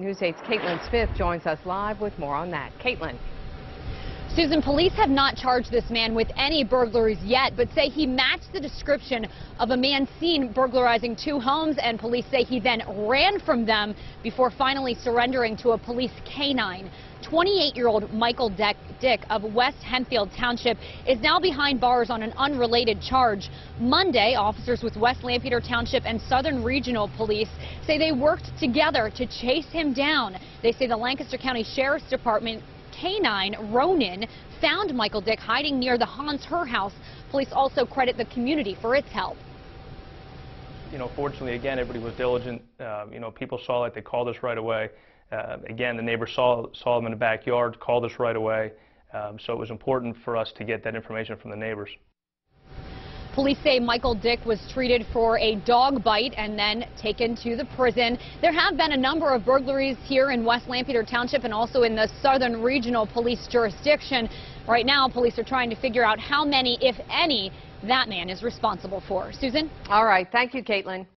News 8's Caitlin Smith joins us live with more on that. Caitlin. Susan, police have not charged this man with any burglaries yet, but say he matched the description of a man seen burglarizing two homes, and police say he then ran from them before finally surrendering to a police canine. 28-year-old Michael Dick of West Hempfield Township is now behind bars on an unrelated charge. Monday, officers with West Lampeter Township and Southern Regional Police say they worked together to chase him down. They say the Lancaster County Sheriff's Department canine, Ronin, found Michael Dick hiding near the Hans Herr house. Police also credit the community for its help. You know, fortunately, again, everybody was diligent. Uh, you know, people saw it. They called us right away. Uh, again, the neighbors saw, saw them in the backyard, called us right away. Um, so it was important for us to get that information from the neighbors. Police say Michael Dick was treated for a dog bite and then taken to the prison. There have been a number of burglaries here in West Lampeter Township and also in the Southern Regional Police jurisdiction. Right now, police are trying to figure out how many, if any, that man is responsible for. Susan? All right. Thank you, Caitlin.